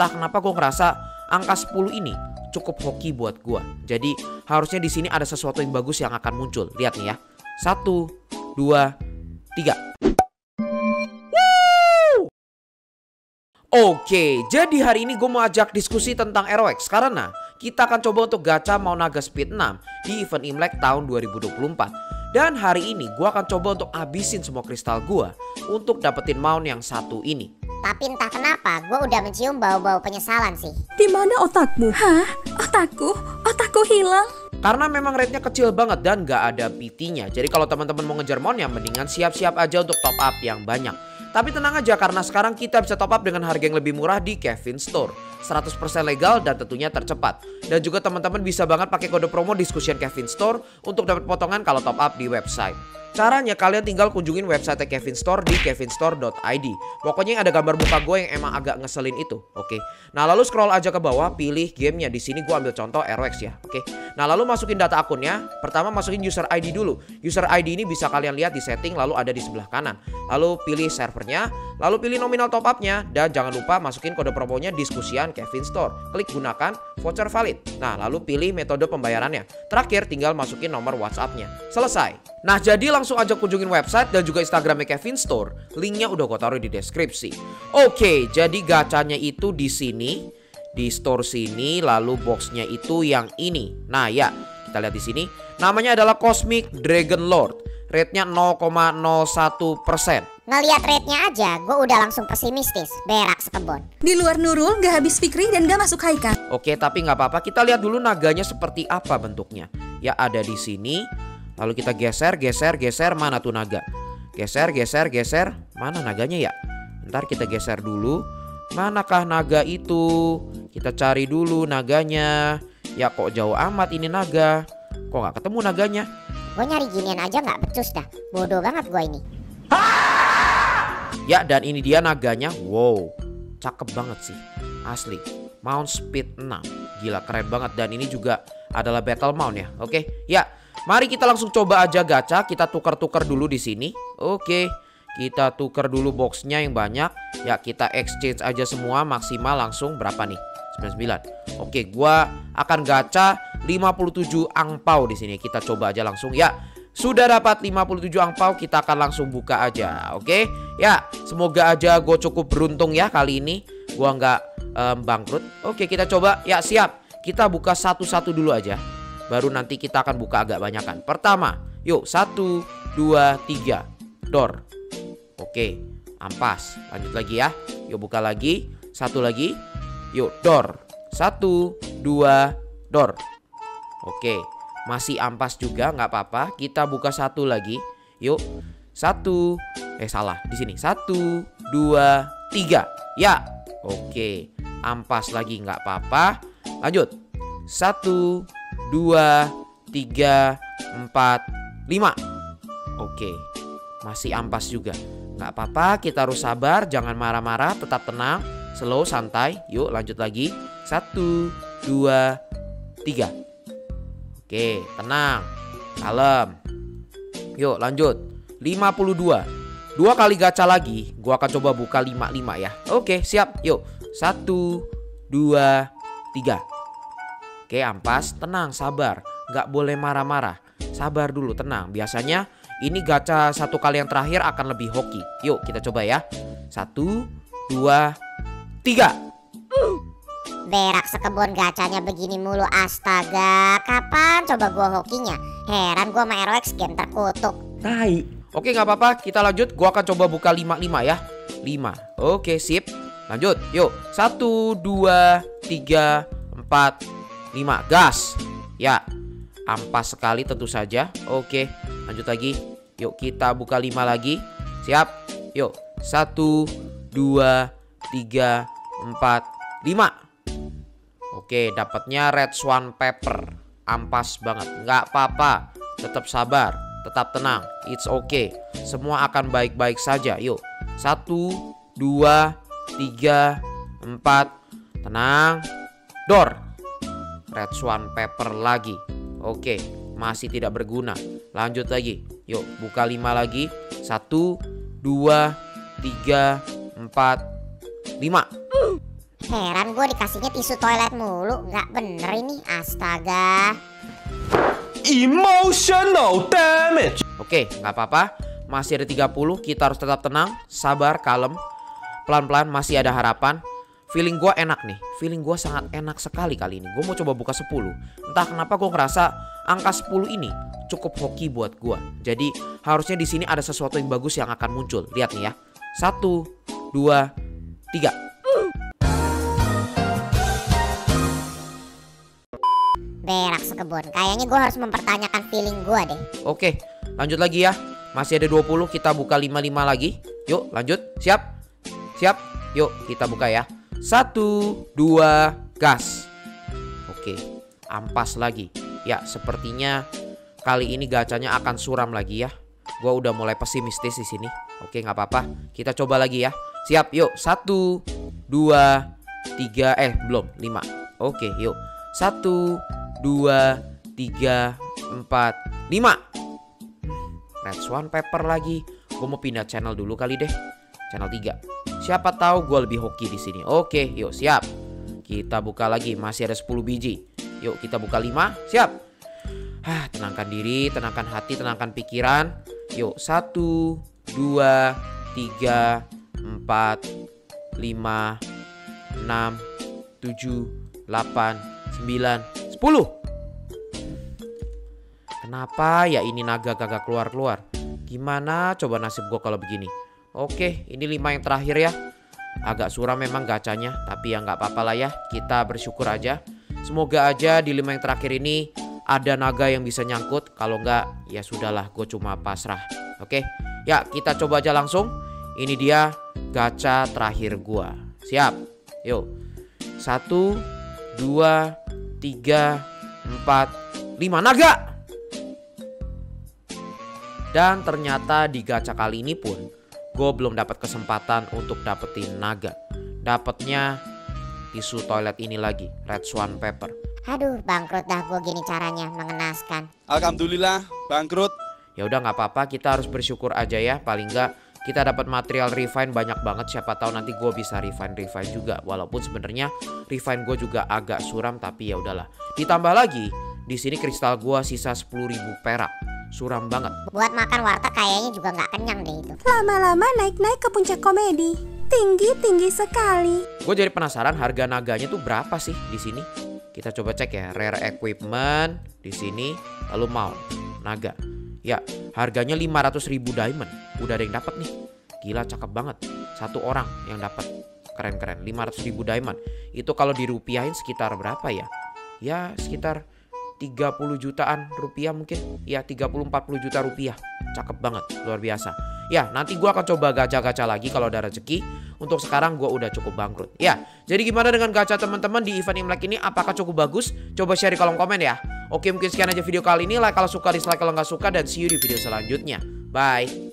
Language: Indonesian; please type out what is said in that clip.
entah kenapa gue ngerasa angka 10 ini cukup hoki buat gue. Jadi harusnya di sini ada sesuatu yang bagus yang akan muncul. Lihat nih ya. Satu, dua, tiga. Oke, jadi hari ini gue mau ajak diskusi tentang ROX karena kita akan coba untuk gacha mau naga speed 6 di event Imlek tahun 2024. Dan hari ini gue akan coba untuk abisin semua kristal gue untuk dapetin mount yang satu ini. Tapi entah kenapa gue udah mencium bau-bau penyesalan sih. Di mana otakmu? Hah? Otakku? Otakku hilang? Karena memang rate-nya kecil banget dan gak ada PT-nya. Jadi kalau teman-teman mau ngejar mount ya mendingan siap-siap aja untuk top up yang banyak. Tapi tenang aja karena sekarang kita bisa top up dengan harga yang lebih murah di Kevin Store. 100% legal dan tentunya tercepat. Dan juga teman-teman bisa banget pakai kode promo Discussion Kevin Store untuk dapat potongan kalau top up di website. Caranya kalian tinggal kunjungin website Kevin Store di kevinstore.id. Pokoknya ada gambar muka gue yang emang agak ngeselin itu, oke. Nah lalu scroll aja ke bawah, pilih gamenya. Di sini gue ambil contoh ROX ya, oke. Nah lalu masukin data akunnya. Pertama masukin user ID dulu. User ID ini bisa kalian lihat di setting lalu ada di sebelah kanan. Lalu pilih lalu pilih nominal top upnya dan jangan lupa masukin kode promonya diskusian Kevin Store. Klik gunakan voucher valid. Nah lalu pilih metode pembayarannya. Terakhir tinggal masukin nomor WhatsAppnya. Selesai. Nah jadi langsung aja kunjungin website dan juga Instagramnya Kevin Store. Linknya udah gue taruh di deskripsi. Oke, jadi gacanya itu di sini, di store sini, lalu boxnya itu yang ini. Nah ya, kita lihat di sini. Namanya adalah Cosmic Dragon Lord. Rate-nya 0,01 persen. Ngeliat rate-nya aja, gue udah langsung pesimistis. Berak sekebon. Di luar Nurul gak habis Fikri dan gak masuk Haikal. Oke, tapi nggak apa-apa. Kita lihat dulu naganya seperti apa bentuknya. Ya ada di sini. Lalu kita geser, geser, geser. Mana tuh naga? Geser, geser, geser. Mana naganya ya? Ntar kita geser dulu. Manakah naga itu? Kita cari dulu naganya. Ya kok jauh amat ini naga. Kok nggak ketemu naganya? Gue nyari ginian aja nggak becus dah. Bodoh banget gue ini. Ya dan ini dia naganya. Wow, cakep banget sih. Asli. Mount Speed 6. Gila keren banget dan ini juga adalah battle mount ya. Oke. Ya, mari kita langsung coba aja gacha. Kita tukar-tukar dulu di sini. Oke. Kita tukar dulu boxnya yang banyak. Ya, kita exchange aja semua maksimal langsung berapa nih? 99. Oke, gua akan gacha 57 angpau di sini. Kita coba aja langsung ya. Sudah dapat 57 angpau, kita akan langsung buka aja. Oke. Ya, semoga aja gue cukup beruntung ya kali ini. Gua nggak em, bangkrut. Oke, kita coba. Ya, siap. Kita buka satu-satu dulu aja. Baru nanti kita akan buka agak banyakan. Pertama, yuk satu, dua, tiga, door. Oke, ampas. Lanjut lagi ya. Yuk buka lagi. Satu lagi. Yuk, door. Satu, dua, door. Oke, masih ampas juga nggak apa-apa. Kita buka satu lagi. Yuk, satu. Eh salah, di sini. Satu, dua, tiga. Ya, oke. Ampas lagi nggak apa-apa. Lanjut. Satu, dua, tiga, empat, lima. Oke, masih ampas juga. Nggak apa-apa, kita harus sabar, jangan marah-marah, tetap tenang, slow, santai. Yuk lanjut lagi. Satu, dua, tiga. Oke, tenang, kalem. Yuk lanjut. 52. Dua kali gacha lagi, gua akan coba buka 55 ya. Oke, siap. Yuk. Satu, dua, tiga. Oke, ampas, tenang, sabar. Nggak boleh marah-marah. Sabar dulu, tenang. Biasanya ini gacha satu kali yang terakhir akan lebih hoki. Yuk, kita coba ya. Satu, dua, tiga. Berak sekebon gacanya begini mulu astaga. Kapan coba gua hokinya? Heran gua sama ROX game terkutuk. Tai. Oke nggak apa-apa. Kita lanjut. Gua akan coba buka 55 ya. 5 Oke sip. Lanjut. Yuk. 1 2 3 4 5 Gas. Ya. Ampas sekali tentu saja. Oke. Lanjut lagi. Yuk kita buka 5 lagi. Siap. Yuk. 1 2 3 4 5 Oke dapatnya red swan pepper Ampas banget nggak apa-apa Tetap sabar Tetap tenang, it's okay. Semua akan baik-baik saja. Yuk, satu, dua, tiga, empat. Tenang, door. Red Swan Pepper lagi. Oke, masih tidak berguna. Lanjut lagi. Yuk, buka lima lagi. Satu, dua, tiga, empat, lima. Heran gue dikasihnya tisu toilet mulu. Nggak bener ini. Astaga. Emotional damage. Oke, nggak apa-apa. Masih ada 30, kita harus tetap tenang, sabar, kalem. Pelan-pelan masih ada harapan. Feeling gue enak nih, feeling gue sangat enak sekali kali ini. Gue mau coba buka 10. Entah kenapa gue ngerasa angka 10 ini cukup hoki buat gue. Jadi harusnya di sini ada sesuatu yang bagus yang akan muncul. Lihat nih ya. Satu, dua, tiga. Berak sekebun. Kayaknya gue harus mempertanyakan feeling gue deh. Oke, lanjut lagi ya. Masih ada 20, kita buka 55 lagi. Yuk, lanjut. Siap? Siap? Yuk, kita buka ya. Satu, dua, gas. Oke, ampas lagi. Ya, sepertinya kali ini gacanya akan suram lagi ya. Gua udah mulai pesimistis di sini. Oke, nggak apa-apa. Kita coba lagi ya. Siap, yuk. Satu, dua, tiga, eh belum, lima. Oke, yuk. Satu, dua, tiga, empat, lima. Red Swan Pepper lagi. Gue mau pindah channel dulu kali deh. Channel 3. Siapa tahu gue lebih hoki di sini. Oke, yuk siap. Kita buka lagi, masih ada 10 biji. Yuk kita buka 5. Siap. Hah, tenangkan diri, tenangkan hati, tenangkan pikiran. Yuk, 1 2 3 4 5 6 7 8 9 10 Kenapa ya ini naga kagak keluar-keluar? Gimana coba nasib gue kalau begini? Oke, ini lima yang terakhir ya. Agak suram memang gacanya, tapi ya nggak apa-apa lah ya. Kita bersyukur aja. Semoga aja di lima yang terakhir ini ada naga yang bisa nyangkut. Kalau nggak, ya sudahlah, gue cuma pasrah. Oke, ya kita coba aja langsung. Ini dia gacha terakhir gua. Siap? Yuk. Satu, dua, tiga, empat, lima naga. Dan ternyata di gacha kali ini pun gue belum dapat kesempatan untuk dapetin naga. Dapatnya tisu toilet ini lagi, Red Swan Pepper. Aduh, bangkrut dah gue gini caranya, mengenaskan. Alhamdulillah bangkrut. Ya udah nggak apa-apa, kita harus bersyukur aja ya. Paling nggak kita dapat material refine banyak banget. Siapa tahu nanti gue bisa refine refine juga. Walaupun sebenarnya refine gue juga agak suram, tapi ya udahlah. Ditambah lagi di sini kristal gue sisa 10.000 perak. Suram banget. Buat makan warteg kayaknya juga nggak kenyang deh itu. Lama-lama naik-naik ke puncak komedi. Tinggi-tinggi sekali. Gue jadi penasaran harga naganya tuh berapa sih di sini? Kita coba cek ya, rare equipment di sini, lalu mount naga. Ya, harganya 500 ribu diamond. Udah ada yang dapat nih. Gila cakep banget. Satu orang yang dapat. Keren-keren. 500 ribu diamond. Itu kalau dirupiahin sekitar berapa ya? Ya, sekitar 30 jutaan rupiah mungkin. Ya, 30-40 juta rupiah. Cakep banget, luar biasa. Ya, nanti gua akan coba gacha-gacha lagi kalau ada rezeki. Untuk sekarang gua udah cukup bangkrut. Ya, jadi gimana dengan gacha teman-teman di event Imlek ini? Apakah cukup bagus? Coba share di kolom komen ya. Oke, mungkin sekian aja video kali ini. Like kalau suka, dislike kalau nggak suka. Dan see you di video selanjutnya. Bye.